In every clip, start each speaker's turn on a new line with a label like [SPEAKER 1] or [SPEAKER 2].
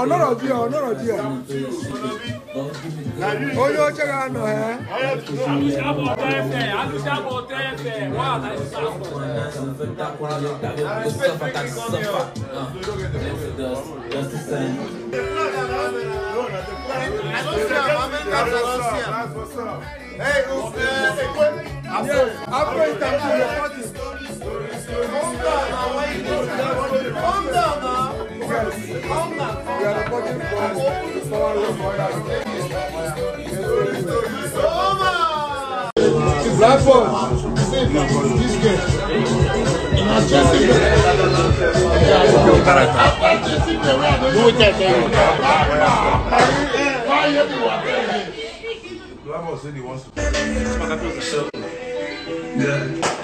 [SPEAKER 1] ọ̀nọ́rọ̀ bí ọ ọ̀nọ́rọ̀ bí ọ. Onye oche ga-anọ ha. Hey, Afro Afro International. Come We are reporting from Power Road Royal. The platform, this game.
[SPEAKER 2] Yeah.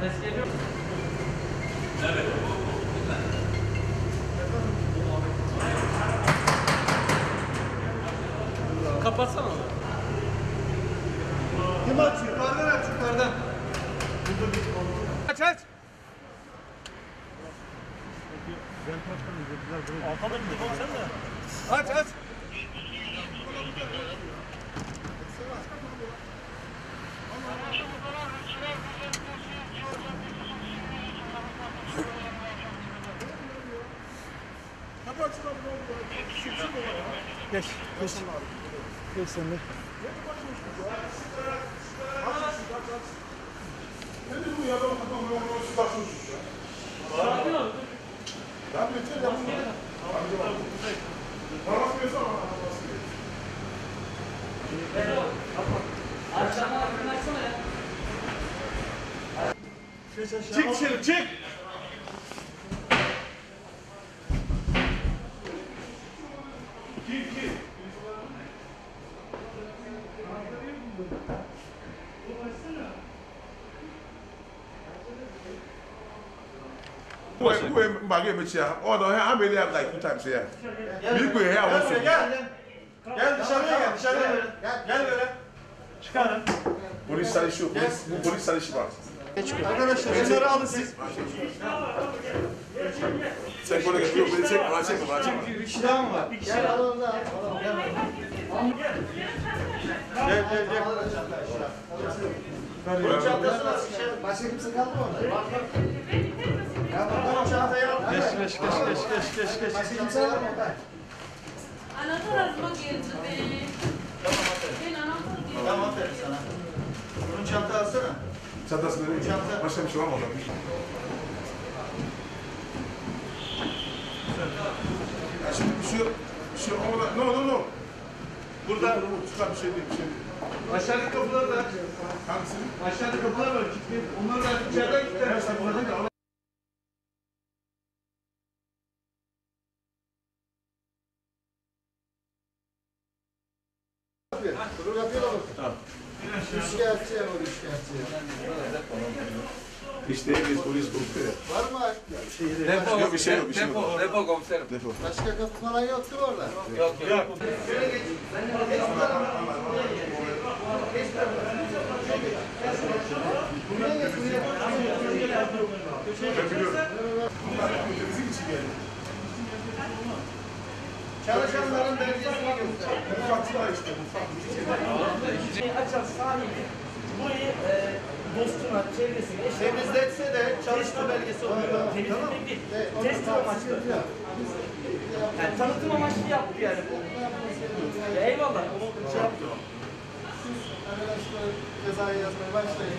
[SPEAKER 2] Ses geliyor mu? Evet. Kapatsana onu. Kim açıyor? Yukarıdan aç yukarıdan. Aç aç. Altta da bir de. Aç aç.
[SPEAKER 3] Çık dışarı çık.
[SPEAKER 4] Who who mbage emechi ya? Oh no, how many have like two times here? Big way here also.
[SPEAKER 3] Gel. Gel dışarıya gel dışarıya. Gel, gel böyle. Çıkarın.
[SPEAKER 4] Polis sarışı yok. Polis, bu polis sarışı var.
[SPEAKER 3] Arkadaşlar bunları alın siz.
[SPEAKER 4] Sen böyle geliyor, beni çek, bana çek, bana çek.
[SPEAKER 3] Bir kişi daha mı var? Gel al al al. Gel gel gel. Bunun çantasına Başka kimse kaldı mı orada? Geç geç geç geç geç geç geç.
[SPEAKER 5] Anahtar arıma geldi be. Ben anahtar geldi.
[SPEAKER 3] Tamam aferin sana. Bunun çanta alsana.
[SPEAKER 4] Çantasını vereyim.
[SPEAKER 3] Çanta.
[SPEAKER 4] Başka bir şey var mı? Ya şimdi şey yok. Orada- No, no, no. Burada çıkan bir şey değil, bir şey değil.
[SPEAKER 3] Aşağıdaki kapıları da aç.
[SPEAKER 4] Hangisini?
[SPEAKER 3] Aşağıdaki kapılar var. Kilitli. Onları da. İçeriden kilitler.
[SPEAKER 2] Dur yapıyor da bak. Üçkağıtçıya bak üçkağıtçıya.
[SPEAKER 4] İşte biz polis ya.
[SPEAKER 2] Var mı?
[SPEAKER 4] Depo, yok bir şey yok, bir şey yok.
[SPEAKER 6] Depo, depo komiserim.
[SPEAKER 4] Depo.
[SPEAKER 2] Başka kapı falan yoktu orada.
[SPEAKER 6] Yok yok.
[SPEAKER 4] Ben biliyorum. Bizim için geldi.
[SPEAKER 3] Çalışanların derecesini göster.
[SPEAKER 4] Mutfakçılar işte, mutfak.
[SPEAKER 7] açan sahibi burayı e, dostuna, çevresine, eşine
[SPEAKER 3] Temizletse de çalışma belgesi oluyor.
[SPEAKER 7] temizlemek değil, test amaçlı. Yani tanıtım amaçlı yaptı yani. Ya eyvallah.
[SPEAKER 2] Siz arkadaşlar cezayı yazmaya başlayın.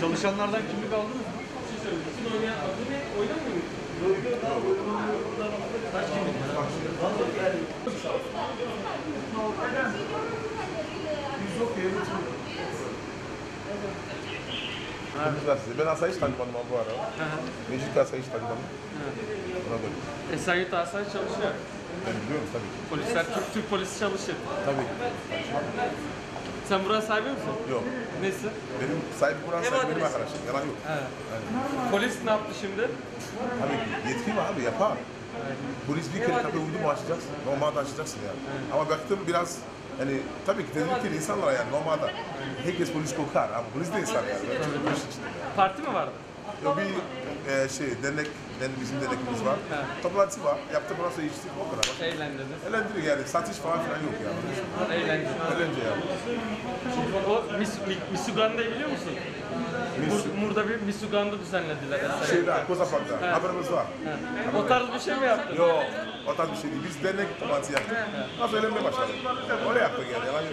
[SPEAKER 7] Çalışanlardan kimlik aldınız mı? Sizin oynayan adı ne? Oynamıyor mu? Kaç kimlik var?
[SPEAKER 4] Temiz gazetesi. Ben asayiş tanımadım bu ara. Meclis asayiş tanımadım. Ona göre.
[SPEAKER 7] Esenyurt Asayiş çalışıyor.
[SPEAKER 4] Ben biliyorum tabii ki.
[SPEAKER 7] Polisler, Türk, Türk polisi çalışır.
[SPEAKER 4] Tabii ki.
[SPEAKER 7] Sen buranın sahibi misin?
[SPEAKER 4] Yok.
[SPEAKER 7] Nesi?
[SPEAKER 4] Benim sahibi Kur'an sahibi benim arkadaşım. Yalan yok.
[SPEAKER 7] Polis ne yaptı şimdi?
[SPEAKER 4] Ki. Yetki var abi yapar. Polis bir kere kapıyı vurdu mu açacaksın. Normalde açacaksın yani. Ama baktım biraz hani tabii ki tehlikeli insanlar yani normalde. Herkes polis kokar ama polis de insan yani. Ben çok polis içinde yani.
[SPEAKER 7] Parti mi vardı?
[SPEAKER 4] Yok bir e, şey dernek, dernek bizim dernekimiz var. Toplantısı var. Yaptık ondan sonra içtik o kadar. Başka
[SPEAKER 7] Eğlendiniz.
[SPEAKER 4] Yani. Satış falan filan yok yani.
[SPEAKER 7] Eğlendiniz.
[SPEAKER 4] Eğlence yani.
[SPEAKER 7] O Mis, Mi- Misuganda'yı biliyor musun? Mur, Mur'da bir Misuganda düzenlediler. Esenyurt.
[SPEAKER 4] Şeyde, Kozafak'ta. Haberimiz var.
[SPEAKER 7] O tarz bir şey mi yaptın?
[SPEAKER 4] Yok. O tarz bir şey değil. Biz dernek toplantısı yaptık. Nasıl eğlenmeye başladık. Öyle yaptık yani. Yalan yok.